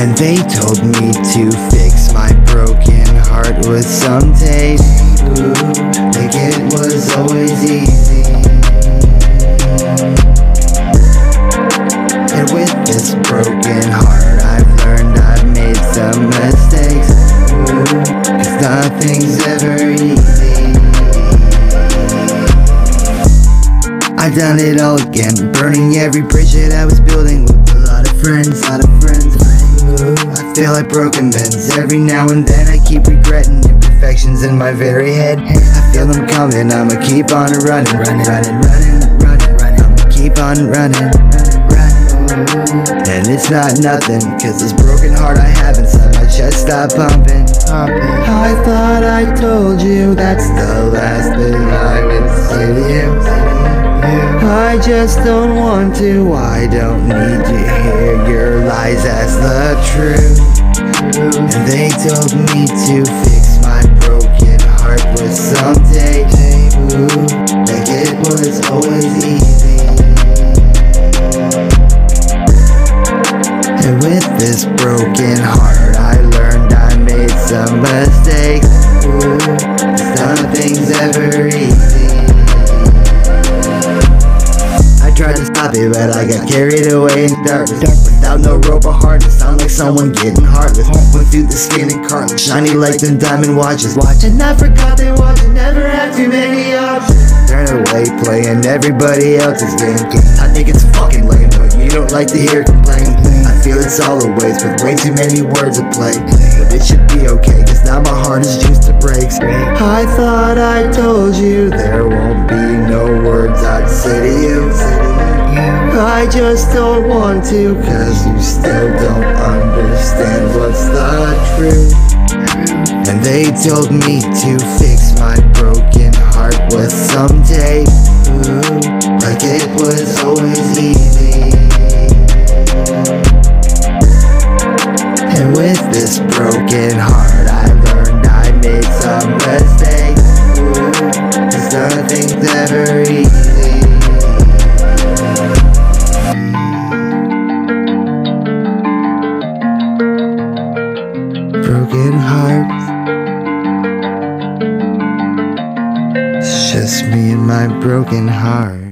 And they told me to fix my broken heart with some tape. Like it was always easy. And with this broken heart, I've learned I've made some mistakes. Cause nothing's ever easy. I've done it all again, burning every bridge that I was building with a lot of friends, lot of friends. Feel like broken bends every now and then. I keep regretting imperfections in my very head. I feel them coming, I'ma keep on running, running, running, running, running, running. I'ma keep on running. And it's not nothing, cause this broken heart I have inside my chest stop pumping. I thought I told you that's the last thing I would say to you. I just don't want to, I don't need to hear your lies as the truth. And they told me to fix my broken heart with someday. tape. Like it was always easy. And with this broken heart, I learned I made some mistakes. Nothing's ever easy. But I got carried away in darkness. Without no rope or harness, sound like someone getting heartless. Went through the skin and cartilage, shiny like them diamond watches. And I forgot they watch never had too many options. Turn away, playing everybody else's game. I think it's fucking lame, but you don't like to hear complain. I feel it's all a waste with way too many words to play. But it should be okay, cause now my heart is juiced to breaks. I thought I told you there won't be no words I'd say to you. I just don't want to, cause you still don't understand what's the truth. And they told me to fix my broken heart with some tape. Like it was always easy. And with this broken heart, I learned I made some mistakes. My broken heart.